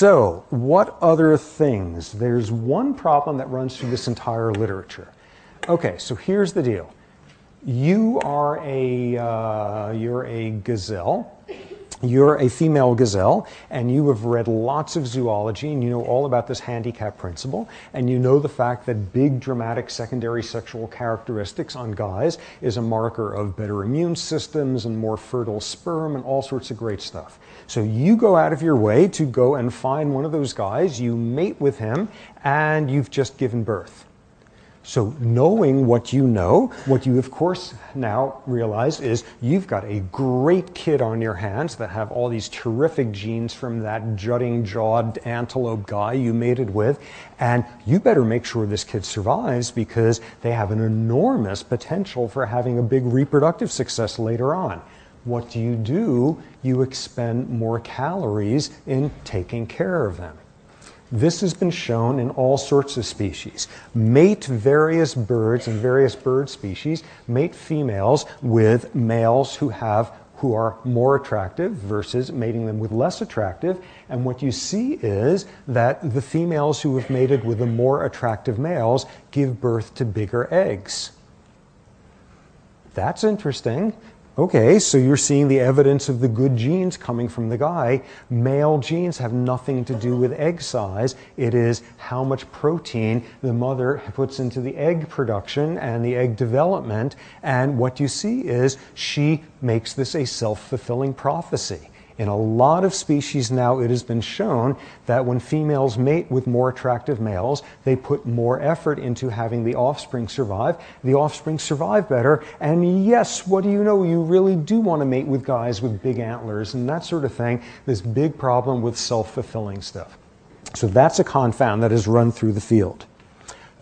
So, what other things? There's one problem that runs through this entire literature. Okay, so here's the deal. You are a uh, you're a gazelle you're a female gazelle and you have read lots of zoology and you know all about this handicap principle and you know the fact that big dramatic secondary sexual characteristics on guys is a marker of better immune systems and more fertile sperm and all sorts of great stuff. So you go out of your way to go and find one of those guys, you mate with him, and you've just given birth. So, knowing what you know, what you of course now realize is you've got a great kid on your hands that have all these terrific genes from that jutting jawed antelope guy you mated with, and you better make sure this kid survives because they have an enormous potential for having a big reproductive success later on. What do you do? You expend more calories in taking care of them. This has been shown in all sorts of species. Mate various birds and various bird species, mate females with males who have who are more attractive versus mating them with less attractive. And what you see is that the females who have mated with the more attractive males give birth to bigger eggs. That's interesting. Okay, so you're seeing the evidence of the good genes coming from the guy. Male genes have nothing to do with egg size. It is how much protein the mother puts into the egg production and the egg development. And what you see is she makes this a self fulfilling prophecy. In a lot of species now, it has been shown that when females mate with more attractive males, they put more effort into having the offspring survive. The offspring survive better. And yes, what do you know? You really do want to mate with guys with big antlers and that sort of thing. This big problem with self fulfilling stuff. So that's a confound that has run through the field.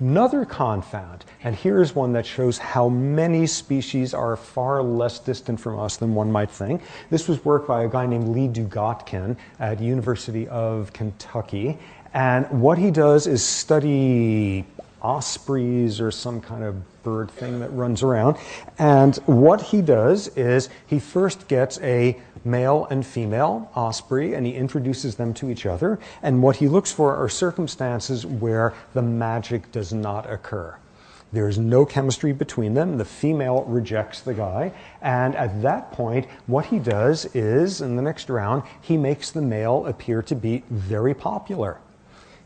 Another confound, and here's one that shows how many species are far less distant from us than one might think. This was work by a guy named Lee Dugatkin at University of Kentucky. And what he does is study ospreys or some kind of bird thing that runs around. And what he does is he first gets a male and female osprey and he introduces them to each other. And what he looks for are circumstances where the magic does not occur. There is no chemistry between them. The female rejects the guy. And at that point, what he does is, in the next round, he makes the male appear to be very popular.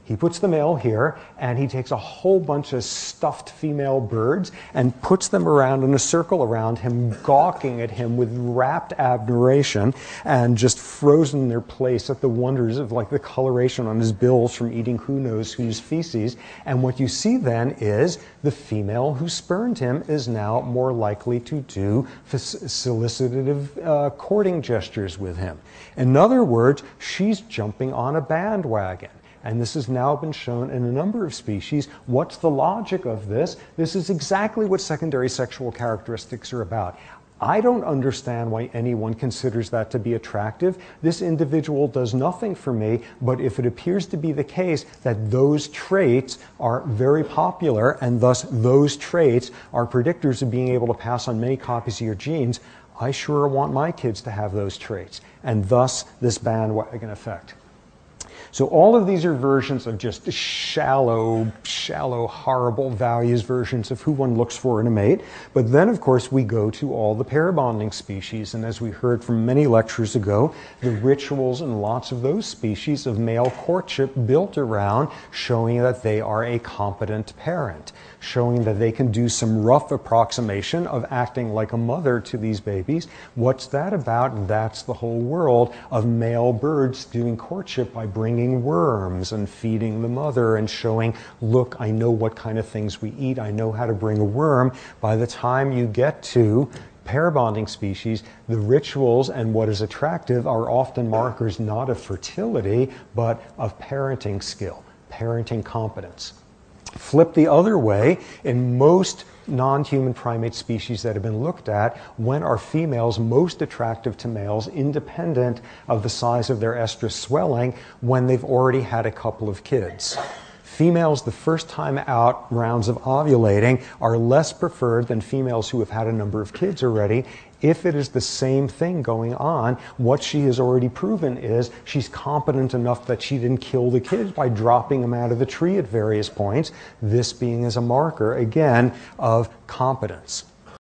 He puts the male here and he takes a whole bunch of stuffed female birds and puts them around in a circle around him, gawking at him with rapt admiration and just frozen in their place at the wonders of like the coloration on his bills from eating who knows whose feces. And what you see then is the female who spurned him is now more likely to do solicitative uh, courting gestures with him. In other words, she's jumping on a bandwagon and this has now been shown in a number of species. What's the logic of this? This is exactly what secondary sexual characteristics are about. I don't understand why anyone considers that to be attractive. This individual does nothing for me, but if it appears to be the case that those traits are very popular and thus those traits are predictors of being able to pass on many copies of your genes, I sure want my kids to have those traits. And thus this bandwagon effect. So all of these are versions of just shallow, shallow, horrible values versions of who one looks for in a mate. But then, of course, we go to all the pair bonding species. And as we heard from many lectures ago, the rituals in lots of those species of male courtship built around showing that they are a competent parent showing that they can do some rough approximation of acting like a mother to these babies. What's that about? That's the whole world of male birds doing courtship by bringing worms and feeding the mother and showing, look, I know what kind of things we eat, I know how to bring a worm. By the time you get to pair bonding species, the rituals and what is attractive are often markers not of fertility, but of parenting skill, parenting competence. Flip the other way, in most non human primate species that have been looked at, when are females most attractive to males, independent of the size of their estrus swelling, when they've already had a couple of kids? Females, the first time out rounds of ovulating, are less preferred than females who have had a number of kids already. If it is the same thing going on, what she has already proven is she's competent enough that she didn't kill the kids by dropping them out of the tree at various points, this being as a marker, again, of competence.